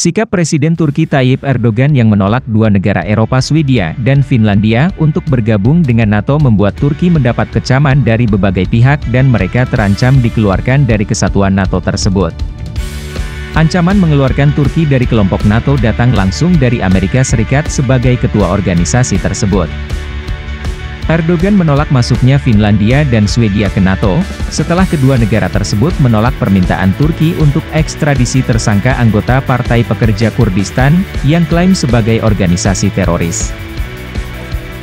Sikap Presiden Turki Tayyip Erdogan yang menolak dua negara Eropa Swedia dan Finlandia untuk bergabung dengan NATO membuat Turki mendapat kecaman dari berbagai pihak dan mereka terancam dikeluarkan dari kesatuan NATO tersebut. Ancaman mengeluarkan Turki dari kelompok NATO datang langsung dari Amerika Serikat sebagai ketua organisasi tersebut. Erdogan menolak masuknya Finlandia dan Swedia ke NATO, setelah kedua negara tersebut menolak permintaan Turki untuk ekstradisi tersangka anggota Partai Pekerja Kurdistan, yang klaim sebagai organisasi teroris.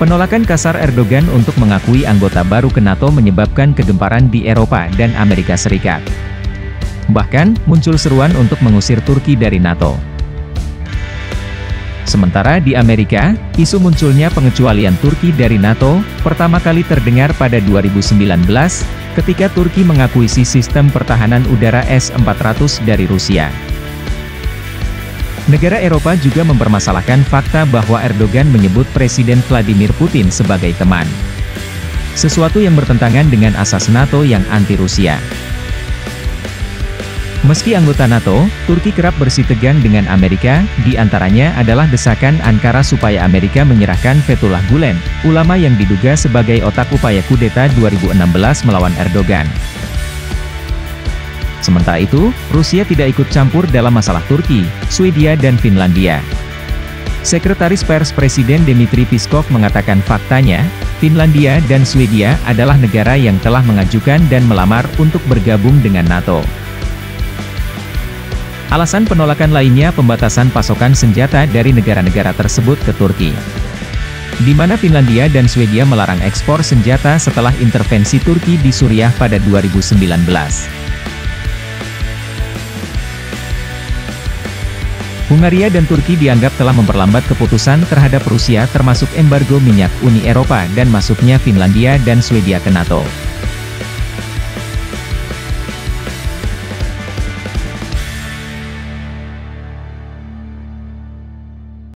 Penolakan kasar Erdogan untuk mengakui anggota baru ke NATO menyebabkan kegemparan di Eropa dan Amerika Serikat. Bahkan, muncul seruan untuk mengusir Turki dari NATO. Sementara di Amerika, isu munculnya pengecualian Turki dari NATO, pertama kali terdengar pada 2019, ketika Turki mengakuisi sistem pertahanan udara S-400 dari Rusia. Negara Eropa juga mempermasalahkan fakta bahwa Erdogan menyebut Presiden Vladimir Putin sebagai teman. Sesuatu yang bertentangan dengan asas NATO yang anti-Rusia. Meski anggota NATO, Turki kerap bersitegang dengan Amerika, di antaranya adalah desakan Ankara supaya Amerika menyerahkan Fethullah Gulen, ulama yang diduga sebagai otak upaya kudeta 2016 melawan Erdogan. Sementara itu, Rusia tidak ikut campur dalam masalah Turki, Swedia dan Finlandia. Sekretaris Pers Presiden Dmitry Peskov mengatakan faktanya, Finlandia dan Swedia adalah negara yang telah mengajukan dan melamar untuk bergabung dengan NATO. Alasan penolakan lainnya pembatasan pasokan senjata dari negara-negara tersebut ke Turki. Di mana Finlandia dan Swedia melarang ekspor senjata setelah intervensi Turki di Suriah pada 2019. Hungaria dan Turki dianggap telah memperlambat keputusan terhadap Rusia termasuk embargo minyak Uni Eropa dan masuknya Finlandia dan Swedia ke NATO.